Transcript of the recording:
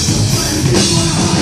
It's my heart.